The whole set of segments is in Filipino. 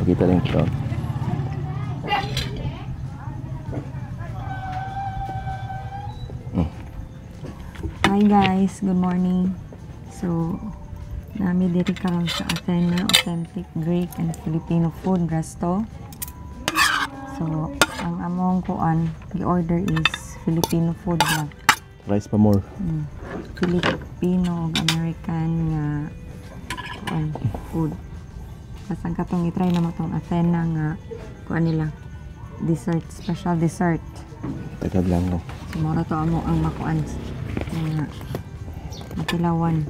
Pakita lang ito. Hi guys, good morning. So, nami diri karon sa Athena Authentic Greek and Filipino Food Resto. So, ang among kuan, the order is Filipino food lang. Rice pa more. Mm. Filipino American nga kuan food. Basta katong i-try na mo tong Athena nga kuan nila dessert, special dessert. Ko. So, mura to amo ang makuan nga makilawan.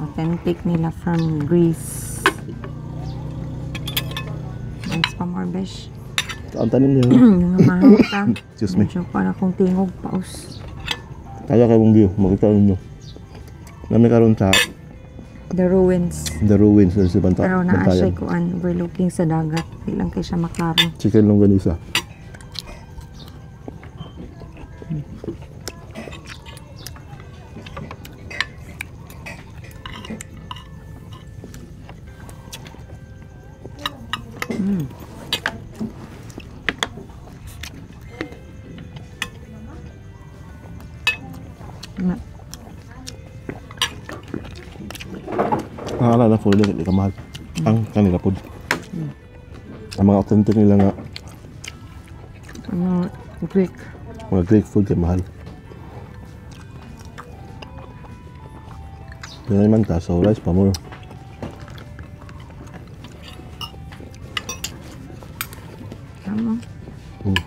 Authentic nila from Greece. Nice pa more besh. Ang tanim niya. Mahal ka. Excuse me. Medyo para kung tingog paus. Kaya kayo mong view. Makita ninyo. Nami karon sa The ruins. the ruins sa Banta. Pero naa siya kuan overlooking sa dagat. Di lang kay siya maklaro. Chicken longganisa. Nakakala na full di ka mahal. Ang kanila pod. Ang mga authentic nila nga Ano, Greek. mga Greek food kay mahal. Pinay man ta, so rice pa more. Tama. Mm.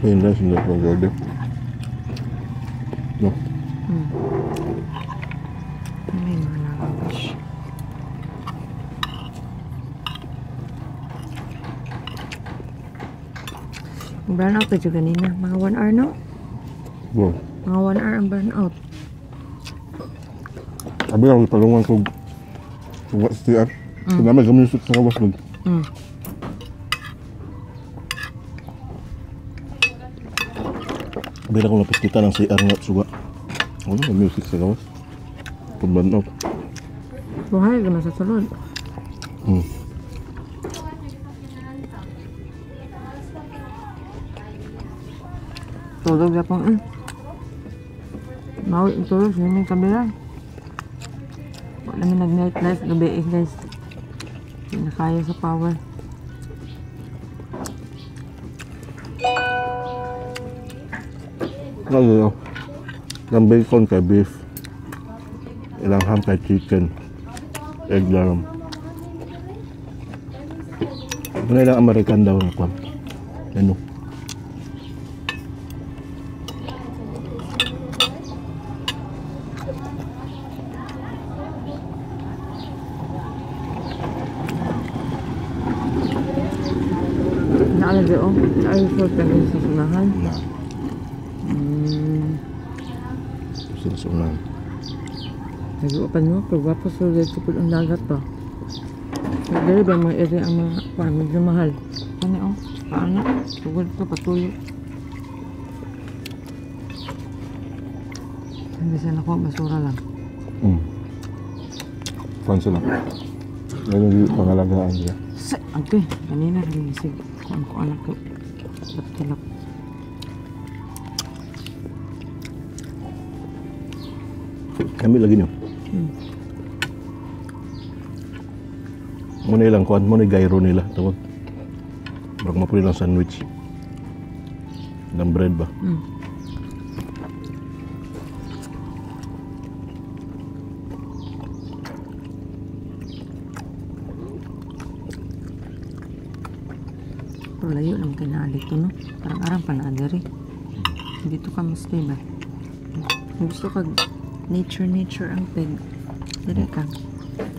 Plain rice hindi ko order. No. Burnout na dyan ganina. Mga 1 hour, no? Bro. Mga 1 hour ang burnout. Sabi nga, palungan ko kung what's the app. Mm. Kung namin gamusot sa kawas mag Mm. Bila ko lapis kita ng CR nga suga. Ano may music sa kawas? Kung burnout. Buhay ka na sa sulod. Hmm. Tulog na pong, eh. Mawit ang tulog, sa yung kabila. Wala namin nag-night life, gabi eh, guys. Hindi na kaya sa power. Ano yun? Yung bacon kay beef. Ilang ham kay chicken. Egg laram. Ano ilang American daw na kwan? Ano? Naalala oh, naalala kami sa sunahan. Na. Hmm. Sinasunan. Nag-upan mo, pag wapo sa ulit sa ang dagat pa. Nagdali ba mga area ang mga parang medyo mahal. Ano oh, paano? Tugod ito, patuyo. Hindi siya nakuha, basura lang. Hmm. Kwan sila. Yan yung pangalagaan niya. Sa, okay, kanina nagisig. Kung ko anak ko. Tilap-tilap. Kami lagi niyo. Hmm. Muna ilang kwan, muna gyro nila. Tawag. Barang mapuli lang sandwich. ng bread ba? Mm. Pero layo kayo na dito, no? Parang arang pa na. Dito ka mas ba? Kung gusto kag nature nature ang peg. Diri ka.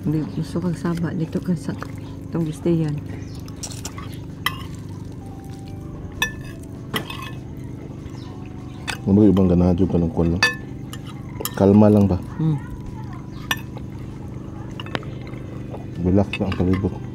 Gusto kag saba dito ka sa itong gistayan. Ano ba ibang ganadyo ka ng kwan lang? Kalma lang ba? Hmm. Relax lang ang palibot.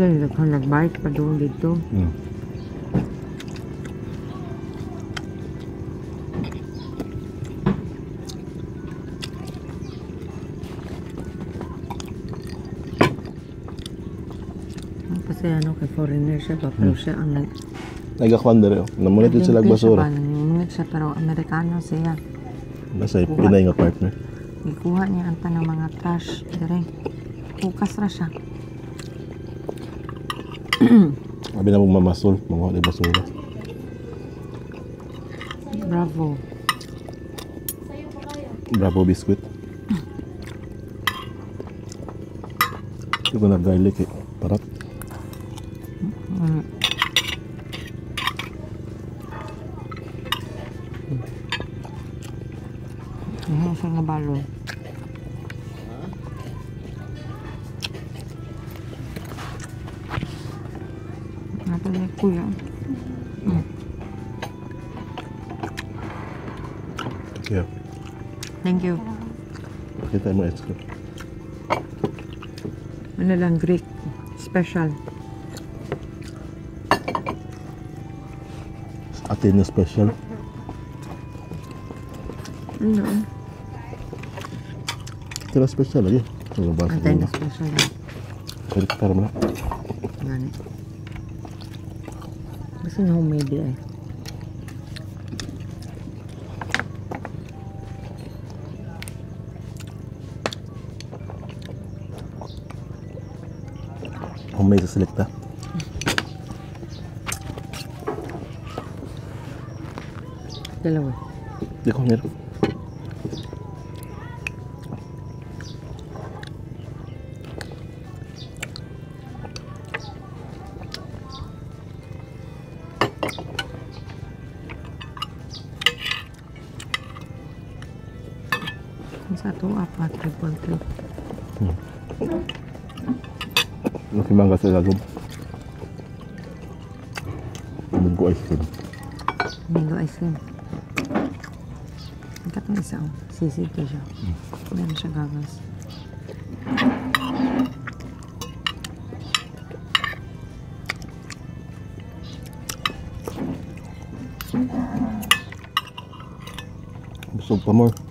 Nalagay ko nag-bike pa doon dito. Hmm. Kasi ano, kay foreigner siya ba? Pero siya ang nag... Nagkakuan dere. Namunit yun sila basura. ba? Nangunit siya, pero Amerikano siya. Nasa Pinay nga partner. Ikuha niya ang tanang mga trash. Dire. Hukas ra siya. Sabi na mong mamasol. Mga di basura. Bravo. Bravo biscuit. Ko na garlic eh. Parat. Ano ni kuya? Yeah. Thank you. Kita mo ice cream. Ano lang Greek special. Atin na special. Ano? Tira special lagi. Sa labas. Antay na special lang. Kaya para mo na. Gani. Gusto niya homemade eh. Homemade sa selecta. Dalawa. Di ko meron. Sa to apa triple trip. Nakimangga sa lagom. Munggo ice cream. Mango ice cream. Ang katong isa oh. Sisig ko siya. Meron siya gagas. Busog pa more.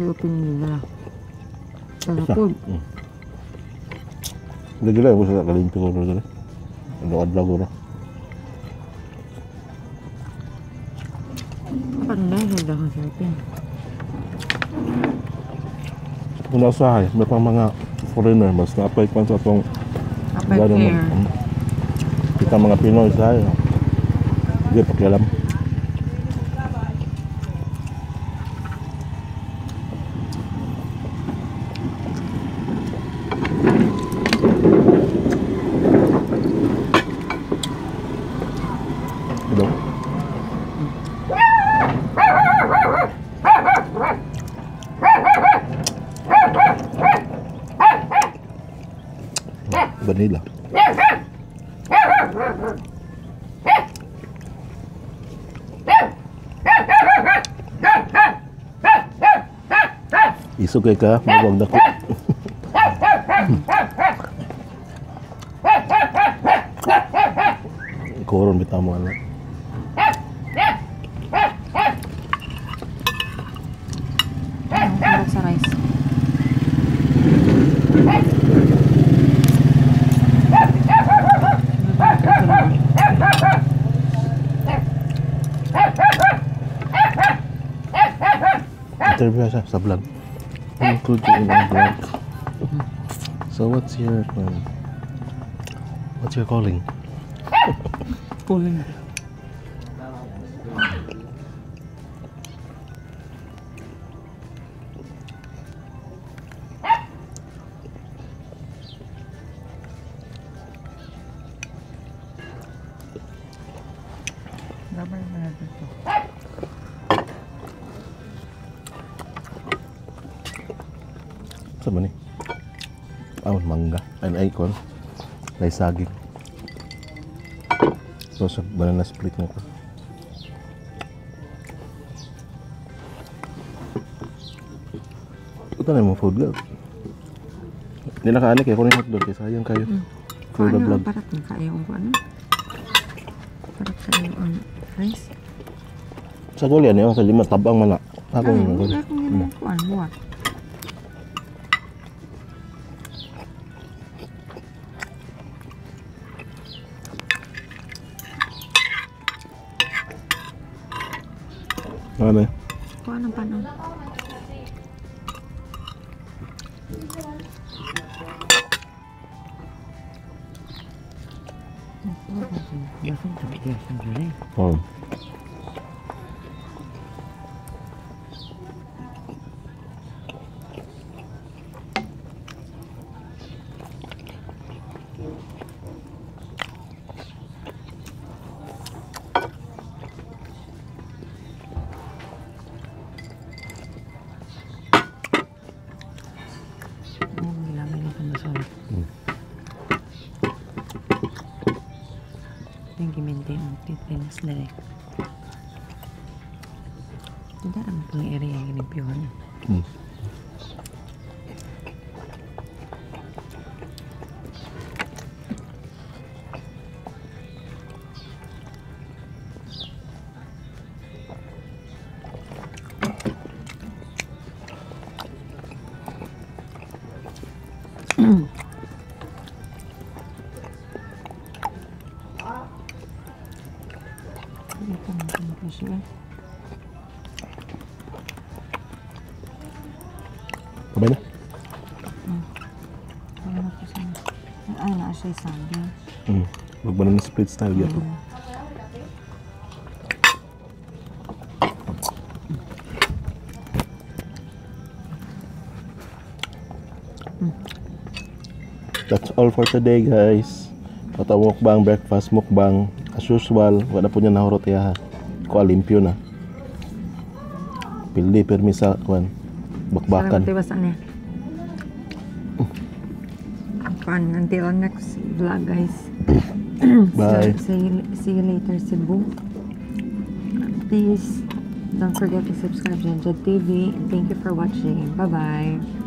Opinion nila. Sa Isa. food. Lagi lang ako sa kalimpi ko rin. Ano-adlaw ko na. Paano na yung dahan sa atin? Kung nasa may pang mga foreigner, mas na-apply pa sa itong gano'n here. um, kita mga Pinoy sa ayo. Hindi pakialam. Isugay ka, mawag na ko. Koron bitaw mo ano. Ang harap sa rice. Interview siya sa vlog. Include you in our vlog. So what's your um, what's your calling? Pulling. oh, mangga. And icon. Lay saging. So sa banana split na to ito na yung food vlog hindi nakaanik eh kunin hotdog eh sayang kayo. Mm. food ano, vlog parat na kayo kung ano? Parat kayo ang rice? Sa gulyan yun sa lima tabang mana ako yung gulyan ah, akong yun kuan buwan Ano na? Kuan ang paano? Oh. Gimintin ang na rin. Hindi naman itong area yung ginimpiwan. Hmm. Ano na po siya? Ay, naa siya sabi. Hmm. Magbanan na split style dito. That's all for today guys. Ito mukbang, breakfast mukbang. As usual, wala po niya nahurot ya. Ko alimpyo na. Pildi permi sa kwan. Bakbakan. Salamat Kuan, until next vlog guys. Bye. See, you, see you later Cebu. Please don't forget to subscribe to Jed TV. Thank you for watching. Bye-bye.